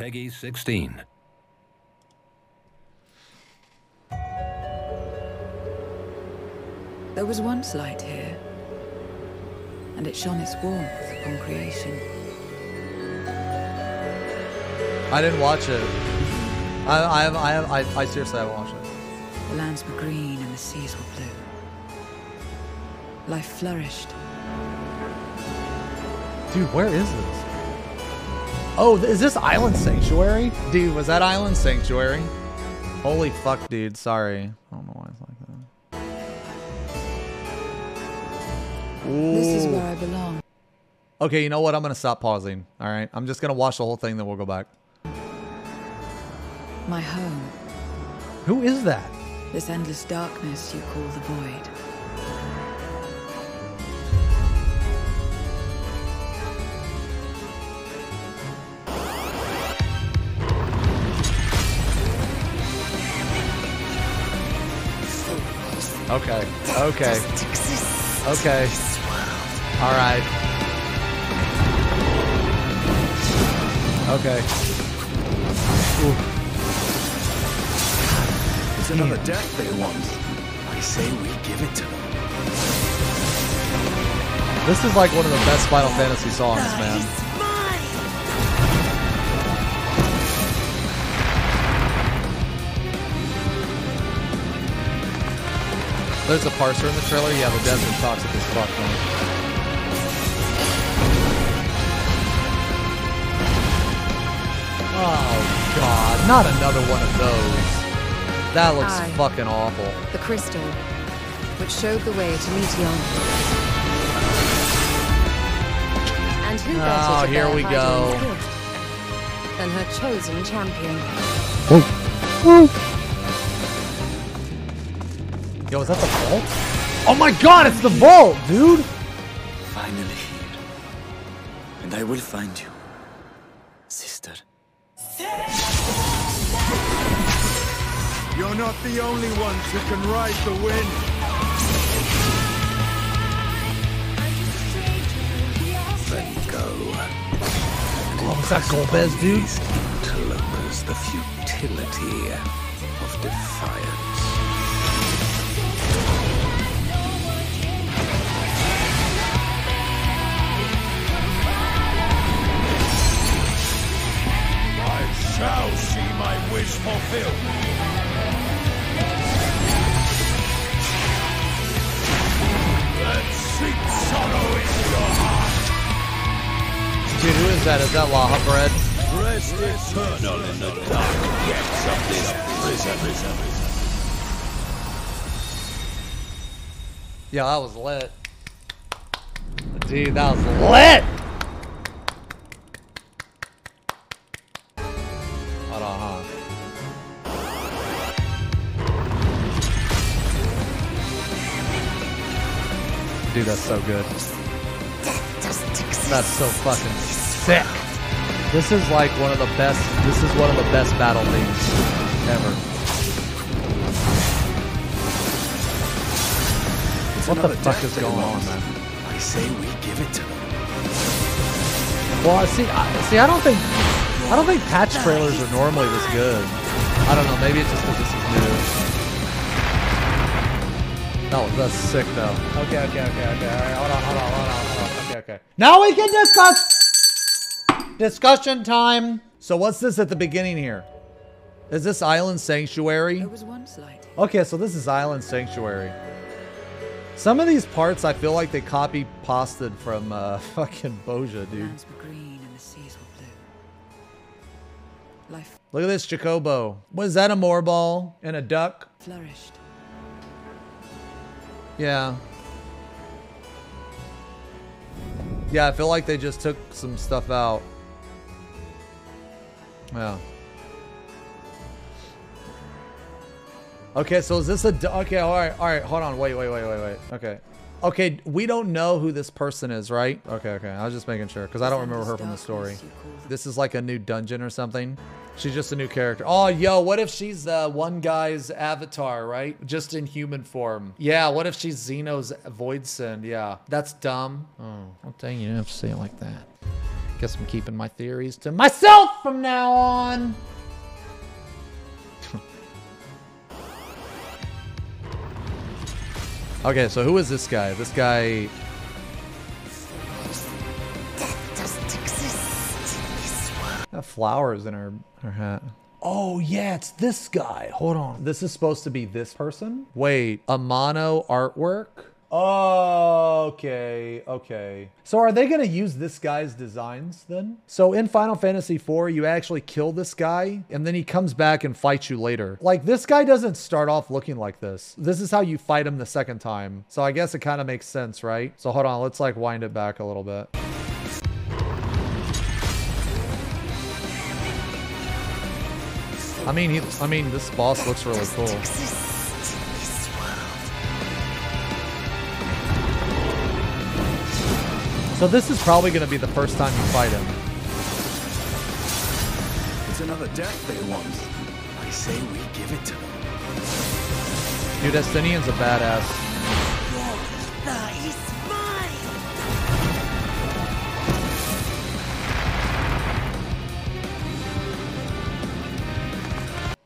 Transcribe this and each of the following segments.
Peggy 16. There was once light here, and it shone its warmth upon creation. I didn't watch it. I, I, have, I, have, I, I seriously haven't watched it. The lands were green and the seas were blue. Life flourished. Dude, where is this? Oh, is this Island Sanctuary? Dude, was that Island Sanctuary? Holy fuck, dude. Sorry. I don't know why it's like that. Ooh. This is where I belong. Okay, you know what? I'm going to stop pausing. All right. I'm just going to watch the whole thing, then we'll go back. My home. Who is that? This endless darkness you call the void. Okay. Okay. Okay. All right. Okay. Ooh. It's another hmm. death they want. I say we give it to them. This is like one of the best Final Fantasy songs, man. There's a parser in the trailer. Yeah, the devs are toxic as fuck, man. Oh god, not another one of those. That looks Aye. fucking awful. The crystal, which showed the way to Meteion. And who better Oh, to here bear we go. gift than her chosen champion? Yo, is that the vault? Oh my god, it's the vault, dude! Finally here. And I will find you, sister. You're not the only ones who can ride the wind. Then go. Oh, was that Golbez, dude? Interlopers the futility of defiance. Wish fulfilled. Let's sorrow into your heart. Dude, who is that? Is that Lahabrea? Rest eternal in the dark depths of this prison. Yeah, that was lit. Dude, that was lit! Dude, that's so good. That's so fucking sick. This is like one of the best, this is one of the best battle themes ever. It's What the fuck is going on, man? I say we give it to them. Well, I see, I, see, I don't think, I don't think patch trailers are normally this good. I don't know. Maybe it's just because this is new. No, that's sick though. Okay, okay, okay, okay. All right, hold on, hold on, hold on, hold on. Okay, okay. Now we can discuss. Discussion time. So what's this at the beginning here? Is this Island Sanctuary? There was once light. Okay, so this is Island Sanctuary. Some of these parts I feel like they copy pasted from uh, fucking Bozja, The dude. lands were green and the seas were blue. Life Look at this Jacobo. Was that a morbol and a duck? flourished. Yeah. Yeah, I feel like they just took some stuff out. Yeah. Okay, so is this a okay? All right, all right. Hold on. Wait, wait, wait, wait, wait. Okay, okay. We don't know who this person is, right? Okay, okay. I was just making sure because I don't remember her from the story. This is like a new dungeon or something. She's just a new character. Oh, yo, what if she's uh, one guy's avatar, right? Just in human form. Yeah, what if she's Xeno's voidsent? Yeah, that's dumb. Oh, well, dang, you didn't have to say it like that. Guess I'm keeping my theories to myself from now on. okay, so who is this guy? This guy. Flowers in her, her hat. Oh, yeah, it's this guy. Hold on. This is supposed to be this person? Wait, Amano artwork? Oh okay, okay. So are they going to use this guy's designs then? So in Final Fantasy IV, you actually kill this guy and then he comes back and fights you later. Like this guy doesn't start off looking like this. This is how you fight him the second time. So I guess it kind of makes sense, right? So hold on, let's like wind it back a little bit. I mean, he, I mean, this boss looks really cool. Exist in this world. So this is probably going to be the first time you fight him. It's another death they want. I say we give it to them. Dude, Estinian's a badass.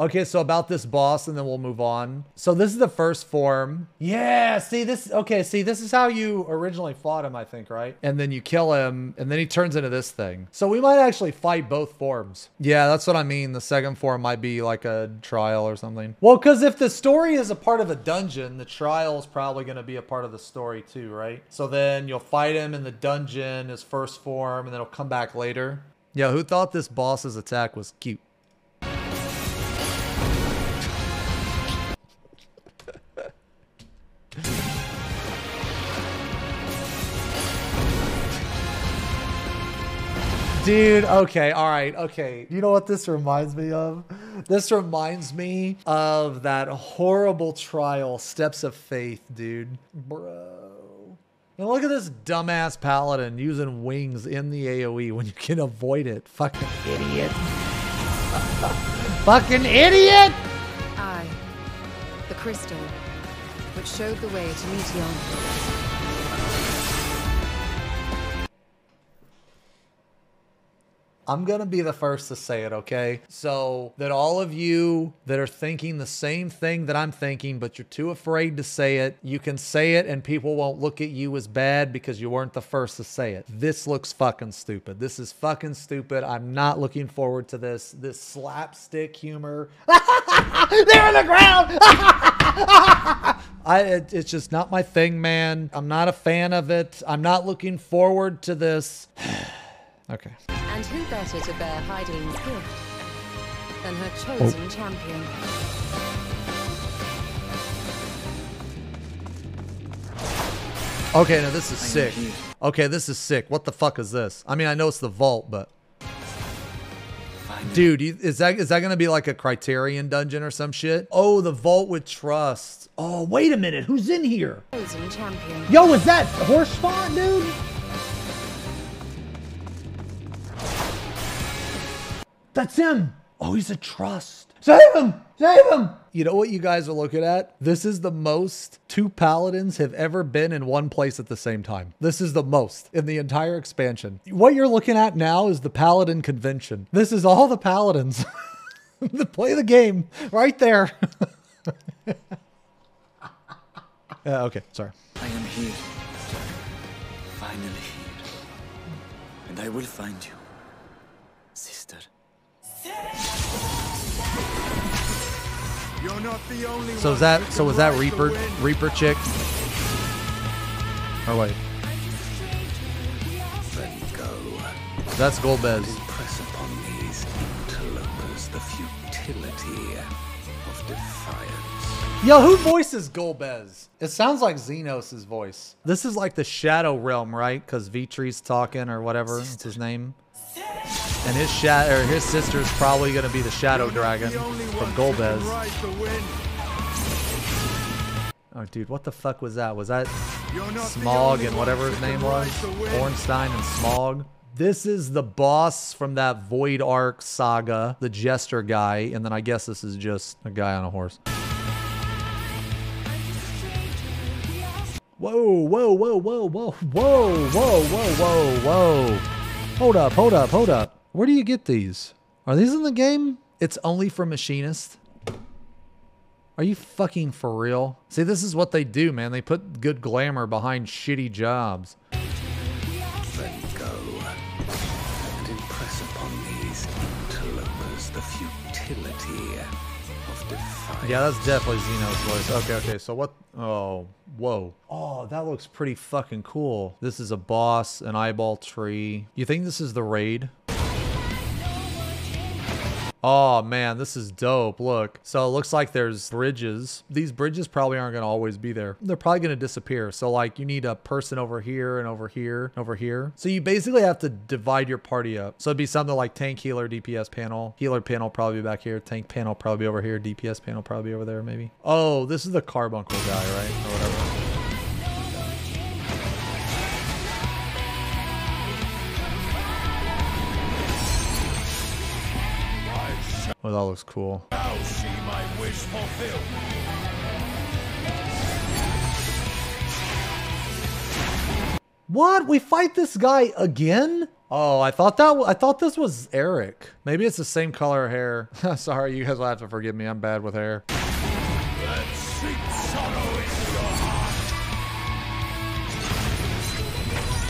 Okay, so about this boss, and then we'll move on. So this is the first form. Yeah, see this. Okay, see this is how you originally fought him, I think, right? And then you kill him, and then he turns into this thing. So we might actually fight both forms. Yeah, that's what I mean. The second form might be like a trial or something. Well, because if the story is a part of a dungeon, the trial is probably going to be a part of the story too, right? So then you'll fight him in the dungeon, his first form, and then he'll come back later. Yeah, who thought this boss's attack was cute? Dude, okay, all right, okay. You know what this reminds me of? This reminds me of that horrible trial, Steps of Faith, dude. Bro. And look at this dumbass paladin using wings in the AoE when you can avoid it. Fucking idiot. Fucking idiot! I, the crystal, which showed the way to Meteion. I'm going to be the first to say it, okay? So that all of you that are thinking the same thing that I'm thinking, but you're too afraid to say it, you can say it and people won't look at you as bad because you weren't the first to say it. This looks fucking stupid. This is fucking stupid. I'm not looking forward to this. This slapstick humor. They're in the ground! I, it, it's just not my thing, man. I'm not a fan of it. I'm not looking forward to this. okay. And who better to bear Heideling's gift than her oh. chosen champion? Okay, now this is sick. Okay, this is sick. What the fuck is this? I mean, I know it's the vault, but dude, you, is that is that gonna be like a Criterion dungeon or some shit? Oh, the vault with trust. Oh, wait a minute, who's in here? Champion. Yo, is that Haurchefant, dude? That's him. Oh, he's a trust. Save him! Save him! You know what you guys are looking at? This is the most two paladins have ever been in one place at the same time. This is the most in the entire expansion. What you're looking at now is the paladin convention. This is all the paladins. The Play the game right there. yeah, uh, okay, sorry. I am here. Finally here. And I will find you, So one is that so was that Reaper. Reaper chick? Oh wait, Then go. that's Golbez. Impress upon these interlopers the futility of defiance. Yo, who voices Golbez? It sounds like Xenos' voice. This is like the Shadow Realm, right? Because Vitri's talking or whatever. What's his name? And his sha- or his sister's probably gonna be the Shadow Dragon from Golbez. Oh, dude, what the fuck was that? Was that Smough and whatever his name was? Ornstein and Smough. This is the boss from that Void Ark saga, the Jester guy, and then I guess this is just a guy on a horse. Whoa, whoa, whoa, whoa, whoa, whoa, whoa, whoa, whoa, whoa. Hold up, hold up, hold up. Where do you get these? Are these in the game? It's only for machinists. Are you fucking for real? See, this is what they do, man. They put good glamour behind shitty jobs. Then go and impress upon these interlopers the futility of defiance. Yeah, that's definitely Xeno's voice. Okay, okay. So what? Oh, whoa. Oh, that looks pretty fucking cool. This is a boss, an eyeball tree. You think this is the raid? Oh man, this is dope. Look. So it looks like there's bridges. These bridges probably aren't going to always be there. They're probably going to disappear. So like you need a person over here and over here, and over here. So you basically have to divide your party up. So it'd be something like tank, healer, DPS panel. Healer panel probably back here. Tank panel probably over here. DPS panel probably over there maybe. Oh, this is the carbuncle guy, right? Or whatever. Oh, that looks cool. Now see my wish fulfilled. What? We fight this guy again? Oh, I thought that I thought this was Eric. Maybe it's the same color hair. Sorry, you guys will have to forgive me. I'm bad with hair. Let sweet sorrow in your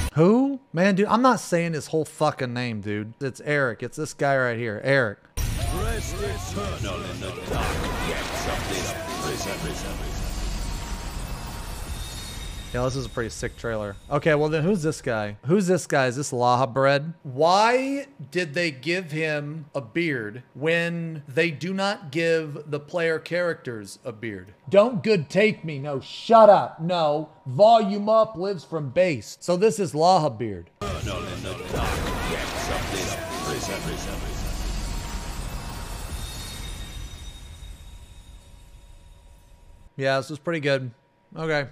heart. Who? Man, dude, I'm not saying his whole fucking name, dude. It's Eric. It's this guy right here, Eric. Rest eternal in the dark. Yet something of prison. Yeah, this is a pretty sick trailer. Okay, well then who's this guy? Who's this guy? Is this Lahabrea? Why did they give him a beard when they do not give the player characters a beard? Don't good take me. No, shut up. No. Volume up lives from base. So this is Laha Beard. Yeah, this was pretty good. Okay.